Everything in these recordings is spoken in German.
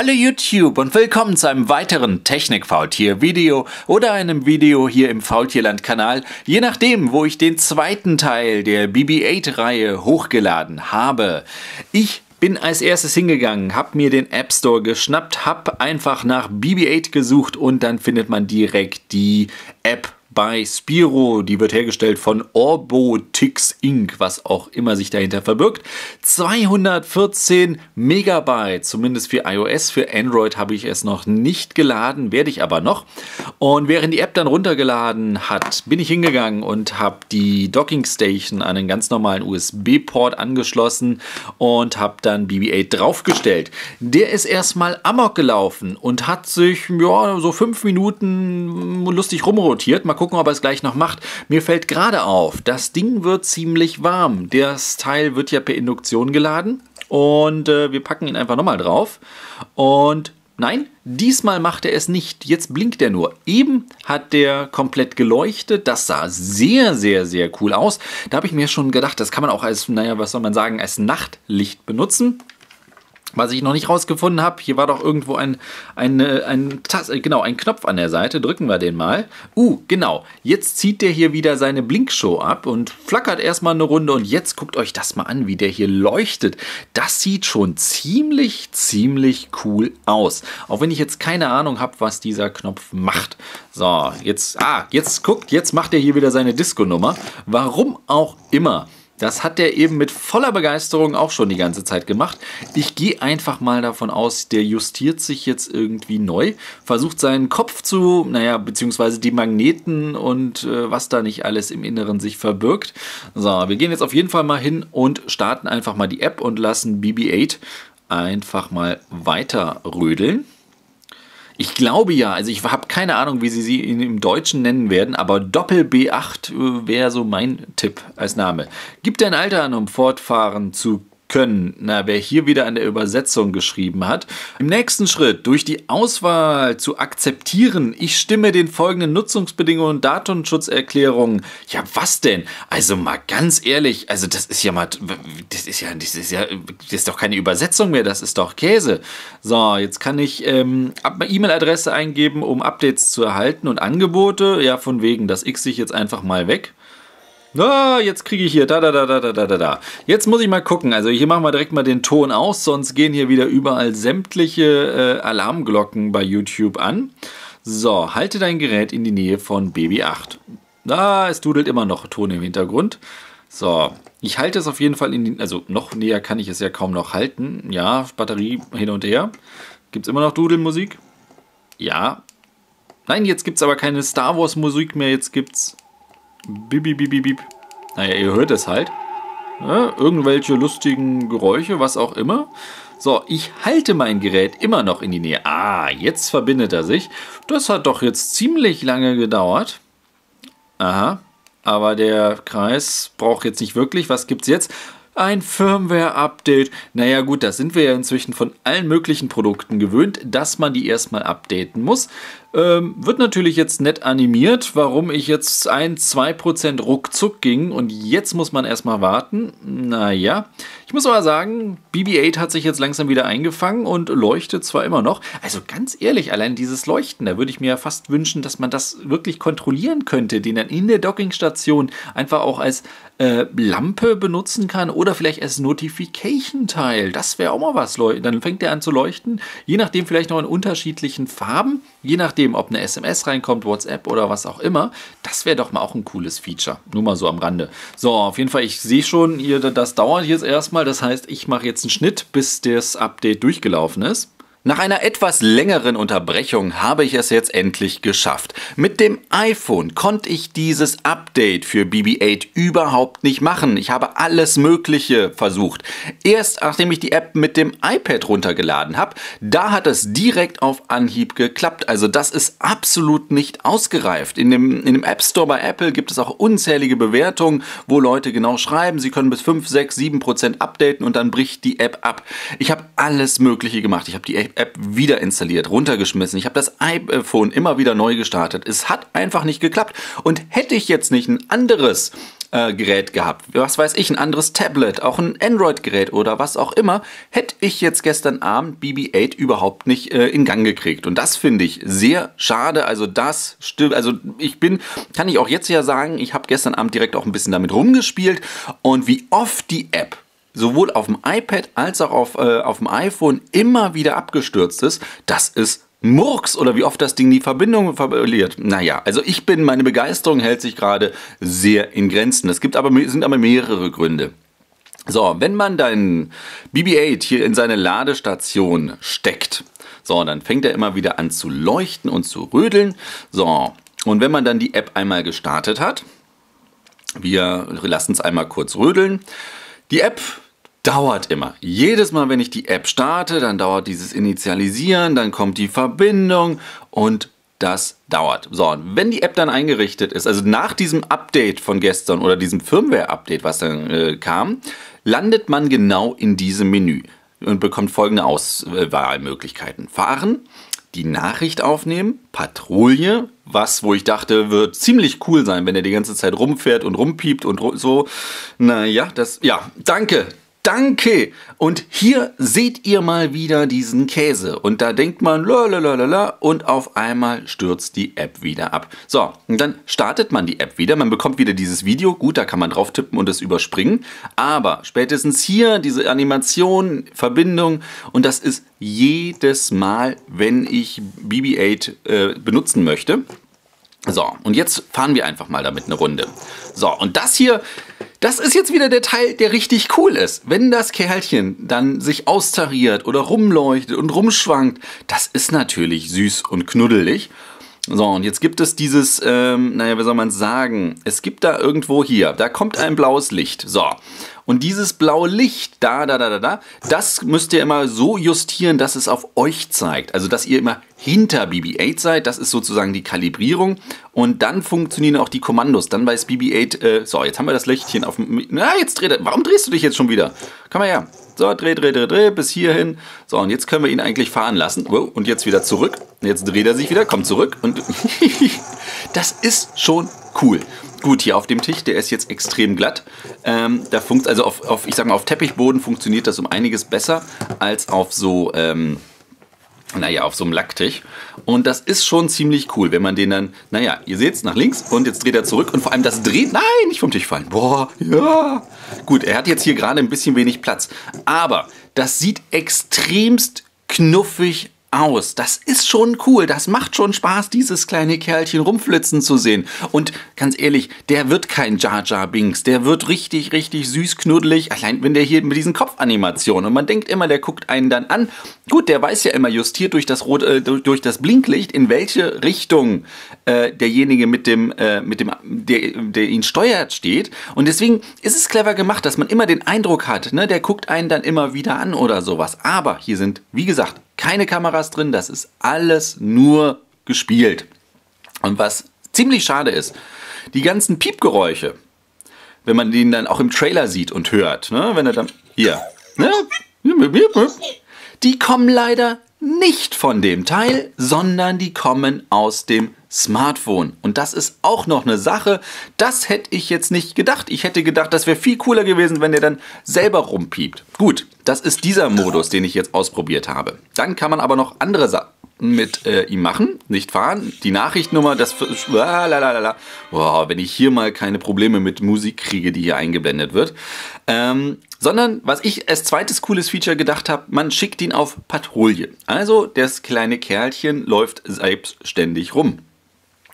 Hallo YouTube und willkommen zu einem weiteren Technik-Faultier-Video oder einem Video hier im Faultierland-Kanal, je nachdem, wo ich den zweiten Teil der BB-8-Reihe hochgeladen habe. Ich bin als erstes hingegangen, habe mir den App Store geschnappt, habe einfach nach BB-8 gesucht und dann findet man direkt die App bei Spiro. Die wird hergestellt von Orbotix Inc., was auch immer sich dahinter verbirgt. 214 Megabyte, zumindest für iOS. Für Android habe ich es noch nicht geladen, werde ich aber noch. Und während die App dann runtergeladen hat, bin ich hingegangen und habe die Docking Station an einen ganz normalen USB-Port angeschlossen und habe dann BB-8 draufgestellt. Der ist erstmal amok gelaufen und hat sich ja, so fünf Minuten lustig rumrotiert. Mal gucken, ob er es gleich noch macht. Mir fällt gerade auf, das Ding wird ziemlich warm. Das Teil wird ja per Induktion geladen. Und äh, wir packen ihn einfach nochmal drauf. Und Nein, diesmal macht er es nicht. Jetzt blinkt er nur. Eben hat der komplett geleuchtet. Das sah sehr, sehr, sehr cool aus. Da habe ich mir schon gedacht, das kann man auch als, naja, was soll man sagen, als Nachtlicht benutzen. Was ich noch nicht rausgefunden habe, hier war doch irgendwo ein, ein, ein, ein, genau, ein Knopf an der Seite. Drücken wir den mal. Uh, genau. Jetzt zieht der hier wieder seine Blinkshow ab und flackert erstmal eine Runde. Und jetzt guckt euch das mal an, wie der hier leuchtet. Das sieht schon ziemlich, ziemlich cool aus. Auch wenn ich jetzt keine Ahnung habe, was dieser Knopf macht. So, jetzt, ah, jetzt guckt, jetzt macht er hier wieder seine Disco-Nummer. Warum auch immer. Das hat der eben mit voller Begeisterung auch schon die ganze Zeit gemacht. Ich gehe einfach mal davon aus, der justiert sich jetzt irgendwie neu, versucht seinen Kopf zu, naja, beziehungsweise die Magneten und äh, was da nicht alles im Inneren sich verbirgt. So, wir gehen jetzt auf jeden Fall mal hin und starten einfach mal die App und lassen BB-8 einfach mal weiter rödeln. Ich glaube ja, also ich habe keine Ahnung, wie sie sie im Deutschen nennen werden, aber Doppel B8 äh, wäre so mein Tipp als Name. Gibt ein Alter an, um fortfahren zu können. Na, wer hier wieder an der Übersetzung geschrieben hat. Im nächsten Schritt, durch die Auswahl zu akzeptieren, ich stimme den folgenden Nutzungsbedingungen und Datenschutzerklärungen. Ja, was denn? Also mal ganz ehrlich, also das ist ja mal, das ist ja, das ist ja, das ist doch keine Übersetzung mehr, das ist doch Käse. So, jetzt kann ich ähm, E-Mail-Adresse eingeben, um Updates zu erhalten und Angebote. Ja, von wegen, das X ich jetzt einfach mal weg. Ah, jetzt kriege ich hier da, da, da, da, da, da, da. Jetzt muss ich mal gucken. Also hier machen wir direkt mal den Ton aus, sonst gehen hier wieder überall sämtliche äh, Alarmglocken bei YouTube an. So, halte dein Gerät in die Nähe von Baby 8. Da, es dudelt immer noch Ton im Hintergrund. So, ich halte es auf jeden Fall in die, also noch näher kann ich es ja kaum noch halten. Ja, Batterie hin und her. Gibt es immer noch Dudelmusik? Ja. Nein, jetzt gibt es aber keine Star Wars Musik mehr, jetzt gibt es Bip, bip, bip, bip. Naja, ihr hört es halt. Ja, irgendwelche lustigen Geräusche, was auch immer. So, ich halte mein Gerät immer noch in die Nähe. Ah, jetzt verbindet er sich. Das hat doch jetzt ziemlich lange gedauert. Aha, aber der Kreis braucht jetzt nicht wirklich. Was gibt's jetzt? Ein Firmware-Update. Naja gut, das sind wir ja inzwischen von allen möglichen Produkten gewöhnt, dass man die erstmal updaten muss. Ähm, wird natürlich jetzt nett animiert, warum ich jetzt ein, 2% ruckzuck ging und jetzt muss man erstmal warten. Naja, ich muss aber sagen, BB-8 hat sich jetzt langsam wieder eingefangen und leuchtet zwar immer noch. Also ganz ehrlich, allein dieses Leuchten, da würde ich mir ja fast wünschen, dass man das wirklich kontrollieren könnte, den dann in der Dockingstation einfach auch als äh, Lampe benutzen kann oder vielleicht als Notification-Teil. Das wäre auch mal was. Dann fängt er an zu leuchten, je nachdem vielleicht noch in unterschiedlichen Farben, je nachdem nachdem, ob eine SMS reinkommt, WhatsApp oder was auch immer. Das wäre doch mal auch ein cooles Feature. Nur mal so am Rande. So, auf jeden Fall, ich sehe schon, ihr, das dauert jetzt erstmal. Das heißt, ich mache jetzt einen Schnitt, bis das Update durchgelaufen ist. Nach einer etwas längeren Unterbrechung habe ich es jetzt endlich geschafft. Mit dem iPhone konnte ich dieses Update für BB-8 überhaupt nicht machen. Ich habe alles Mögliche versucht. Erst nachdem ich die App mit dem iPad runtergeladen habe, da hat es direkt auf Anhieb geklappt. Also das ist absolut nicht ausgereift. In dem, in dem App Store bei Apple gibt es auch unzählige Bewertungen, wo Leute genau schreiben, sie können bis 5, 6, 7 Prozent updaten und dann bricht die App ab. Ich habe alles Mögliche gemacht. Ich habe die wieder installiert, runtergeschmissen. Ich habe das iPhone immer wieder neu gestartet. Es hat einfach nicht geklappt. Und hätte ich jetzt nicht ein anderes äh, Gerät gehabt, was weiß ich, ein anderes Tablet, auch ein Android-Gerät oder was auch immer, hätte ich jetzt gestern Abend BB-8 überhaupt nicht äh, in Gang gekriegt. Und das finde ich sehr schade. Also das stimmt. Also ich bin, kann ich auch jetzt ja sagen, ich habe gestern Abend direkt auch ein bisschen damit rumgespielt und wie oft die App sowohl auf dem iPad als auch auf, äh, auf dem iPhone immer wieder abgestürzt ist, das ist Murks oder wie oft das Ding die Verbindung verliert. Naja, also ich bin, meine Begeisterung hält sich gerade sehr in Grenzen. Es gibt aber, sind aber mehrere Gründe. So, wenn man deinen BB-8 hier in seine Ladestation steckt, so, dann fängt er immer wieder an zu leuchten und zu rödeln. So, und wenn man dann die App einmal gestartet hat, wir lassen es einmal kurz rödeln. Die App dauert immer. Jedes Mal, wenn ich die App starte, dann dauert dieses Initialisieren, dann kommt die Verbindung und das dauert. So, und wenn die App dann eingerichtet ist, also nach diesem Update von gestern oder diesem Firmware-Update, was dann äh, kam, landet man genau in diesem Menü und bekommt folgende Auswahlmöglichkeiten. Fahren, die Nachricht aufnehmen, Patrouille, was, wo ich dachte, wird ziemlich cool sein, wenn er die ganze Zeit rumfährt und rumpiept und so. Naja, das, ja, danke, Danke! Und hier seht ihr mal wieder diesen Käse. Und da denkt man, lalalala, und auf einmal stürzt die App wieder ab. So, und dann startet man die App wieder. Man bekommt wieder dieses Video. Gut, da kann man drauf tippen und es überspringen. Aber spätestens hier diese Animation, Verbindung. Und das ist jedes Mal, wenn ich BB-8 äh, benutzen möchte. So, und jetzt fahren wir einfach mal damit eine Runde. So, und das hier das ist jetzt wieder der Teil, der richtig cool ist. Wenn das Kerlchen dann sich austariert oder rumleuchtet und rumschwankt, das ist natürlich süß und knuddelig. So, und jetzt gibt es dieses, ähm, naja, wie soll man sagen? Es gibt da irgendwo hier, da kommt ein blaues Licht. So, und dieses blaue Licht, da, da, da, da, da, das müsst ihr immer so justieren, dass es auf euch zeigt. Also, dass ihr immer hinter BB-8 seid. Das ist sozusagen die Kalibrierung. Und dann funktionieren auch die Kommandos. Dann weiß BB-8, äh, so, jetzt haben wir das Lichtchen auf dem. Na, jetzt dreht er. Warum drehst du dich jetzt schon wieder? Komm mal her. So, dreh, dreh, dreh, dreh, bis hierhin. So, und jetzt können wir ihn eigentlich fahren lassen. Und jetzt wieder zurück. Jetzt dreht er sich wieder, kommt zurück. Und das ist schon cool. Gut, hier auf dem Tisch, der ist jetzt extrem glatt. Ähm, da funkt, also auf, auf, ich sag mal, auf Teppichboden funktioniert das um einiges besser als auf so, ähm, naja, auf so einem Lacktisch. Und das ist schon ziemlich cool, wenn man den dann, naja, ihr seht es nach links und jetzt dreht er zurück und vor allem das dreht, nein, nicht vom Tisch fallen. Boah, ja. Gut, er hat jetzt hier gerade ein bisschen wenig Platz. Aber das sieht extremst knuffig aus. Das ist schon cool. Das macht schon Spaß, dieses kleine Kerlchen rumflitzen zu sehen. Und ganz ehrlich, der wird kein Jar Jar Binks. Der wird richtig, richtig süß, knuddelig. Allein wenn der hier mit diesen Kopfanimationen. Und man denkt immer, der guckt einen dann an. Gut, der weiß ja immer justiert durch das, Rot, äh, durch das Blinklicht, in welche Richtung äh, derjenige mit dem, äh, mit dem der, der ihn steuert, steht. Und deswegen ist es clever gemacht, dass man immer den Eindruck hat, ne, der guckt einen dann immer wieder an oder sowas. Aber hier sind, wie gesagt, keine Kameras drin, das ist alles nur gespielt. Und was ziemlich schade ist, die ganzen Piepgeräusche, wenn man den dann auch im Trailer sieht und hört, ne, wenn er dann hier, ne, die kommen leider nicht von dem Teil, sondern die kommen aus dem Smartphone. Und das ist auch noch eine Sache, das hätte ich jetzt nicht gedacht. Ich hätte gedacht, das wäre viel cooler gewesen, wenn der dann selber rumpiept. Gut, das ist dieser Modus, den ich jetzt ausprobiert habe. Dann kann man aber noch andere Sachen mit äh, ihm machen, nicht fahren. Die Nachrichtennummer, das. Boah, wenn ich hier mal keine Probleme mit Musik kriege, die hier eingeblendet wird. Ähm, sondern was ich als zweites cooles Feature gedacht habe, man schickt ihn auf Patrouille. Also das kleine Kerlchen läuft selbstständig rum.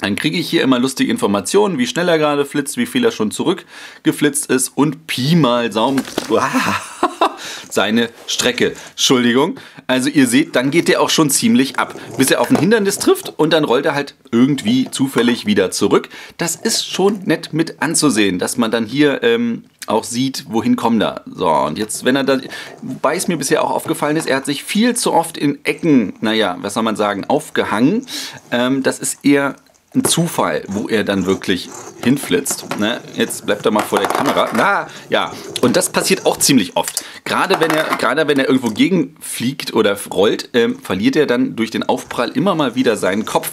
Dann kriege ich hier immer lustige Informationen, wie schnell er gerade flitzt, wie viel er schon zurückgeflitzt ist und Pi mal Saum. seine Strecke. Entschuldigung. Also ihr seht, dann geht der auch schon ziemlich ab, bis er auf ein Hindernis trifft und dann rollt er halt irgendwie zufällig wieder zurück. Das ist schon nett mit anzusehen, dass man dann hier ähm, auch sieht, wohin kommt er. So, und jetzt, wenn er da, wobei es mir bisher auch aufgefallen ist, er hat sich viel zu oft in Ecken, naja, was soll man sagen, aufgehangen. Ähm, das ist eher ein Zufall, wo er dann wirklich hinflitzt. Ne? Jetzt bleibt er mal vor der Kamera. Na, ja. Und das passiert auch ziemlich oft. Gerade wenn er, gerade wenn er irgendwo gegenfliegt oder rollt, ähm, verliert er dann durch den Aufprall immer mal wieder seinen Kopf.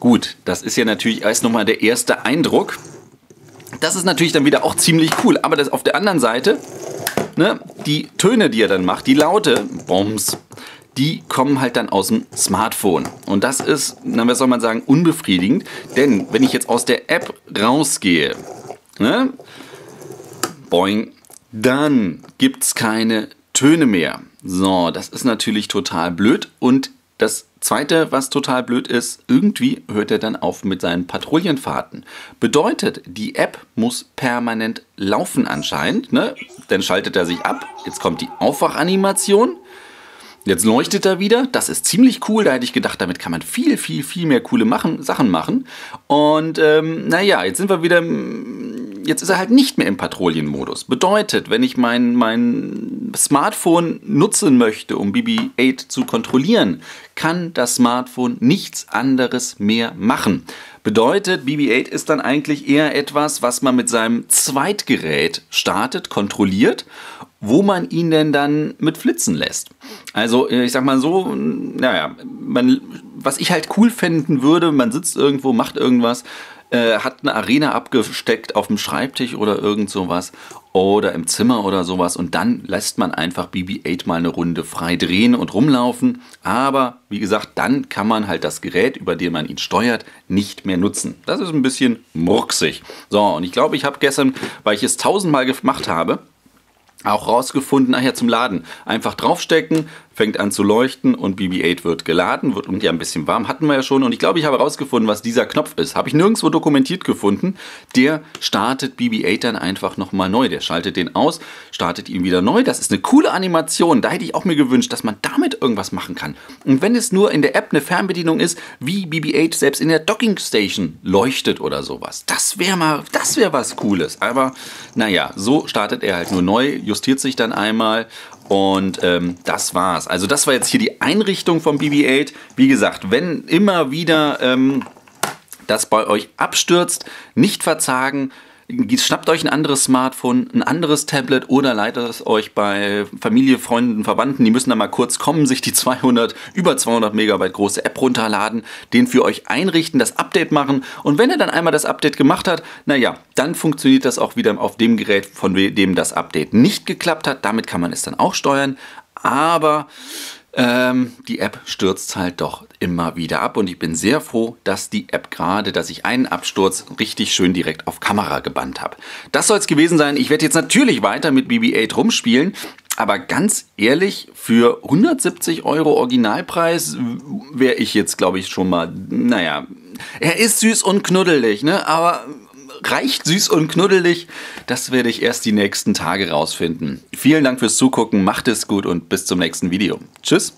Gut, das ist ja natürlich erst nochmal der erste Eindruck. Das ist natürlich dann wieder auch ziemlich cool. Aber das auf der anderen Seite, ne, die Töne, die er dann macht, die Laute, Bombs, die kommen halt dann aus dem Smartphone. Und das ist, na, was soll man sagen, unbefriedigend. Denn wenn ich jetzt aus der App rausgehe, ne, boing, dann gibt es keine Töne mehr. So, das ist natürlich total blöd. Und das Zweite, was total blöd ist, irgendwie hört er dann auf mit seinen Patrouillenfahrten. Bedeutet, die App muss permanent laufen anscheinend. Ne? Dann schaltet er sich ab. Jetzt kommt die Aufwachanimation. Jetzt leuchtet er wieder. Das ist ziemlich cool. Da hätte ich gedacht, damit kann man viel, viel, viel mehr coole machen, Sachen machen. Und ähm, naja, jetzt sind wir wieder. Jetzt ist er halt nicht mehr im Patrouillenmodus. Bedeutet, wenn ich mein, mein Smartphone nutzen möchte, um BB-8 zu kontrollieren, kann das Smartphone nichts anderes mehr machen. Bedeutet, BB-8 ist dann eigentlich eher etwas, was man mit seinem Zweitgerät startet, kontrolliert wo man ihn denn dann mit flitzen lässt. Also ich sag mal so, naja, man, was ich halt cool fänden würde, man sitzt irgendwo, macht irgendwas, äh, hat eine Arena abgesteckt auf dem Schreibtisch oder irgend sowas oder im Zimmer oder sowas und dann lässt man einfach BB-8 mal eine Runde frei drehen und rumlaufen. Aber wie gesagt, dann kann man halt das Gerät, über dem man ihn steuert, nicht mehr nutzen. Das ist ein bisschen murksig. So, und ich glaube, ich habe gestern, weil ich es tausendmal gemacht habe, auch rausgefunden, nachher zum Laden. Einfach draufstecken, fängt an zu leuchten und BB-8 wird geladen, wird und ja ein bisschen warm, hatten wir ja schon. Und ich glaube, ich habe herausgefunden, was dieser Knopf ist. Habe ich nirgendwo dokumentiert gefunden. Der startet BB-8 dann einfach nochmal neu. Der schaltet den aus, startet ihn wieder neu. Das ist eine coole Animation. Da hätte ich auch mir gewünscht, dass man damit irgendwas machen kann. Und wenn es nur in der App eine Fernbedienung ist, wie BB-8 selbst in der Docking Station leuchtet oder sowas. Das wäre mal, das wäre was Cooles. Aber naja, so startet er halt nur neu, justiert sich dann einmal und ähm, das war's. Also das war jetzt hier die Einrichtung vom BB-8. Wie gesagt, wenn immer wieder ähm, das bei euch abstürzt, nicht verzagen. Schnappt euch ein anderes Smartphone, ein anderes Tablet oder leitet es euch bei Familie, Freunden, Verwandten. Die müssen da mal kurz kommen, sich die 200, über 200 Megabyte große App runterladen, den für euch einrichten, das Update machen. Und wenn er dann einmal das Update gemacht hat, naja, dann funktioniert das auch wieder auf dem Gerät, von dem das Update nicht geklappt hat. Damit kann man es dann auch steuern. Aber ähm, die App stürzt halt doch immer wieder ab und ich bin sehr froh, dass die App gerade, dass ich einen Absturz richtig schön direkt auf Kamera gebannt habe. Das soll es gewesen sein. Ich werde jetzt natürlich weiter mit BB-8 rumspielen, aber ganz ehrlich, für 170 Euro Originalpreis wäre ich jetzt, glaube ich, schon mal, naja, er ist süß und knuddelig, ne? aber reicht süß und knuddelig? Das werde ich erst die nächsten Tage rausfinden. Vielen Dank fürs Zugucken, macht es gut und bis zum nächsten Video. Tschüss.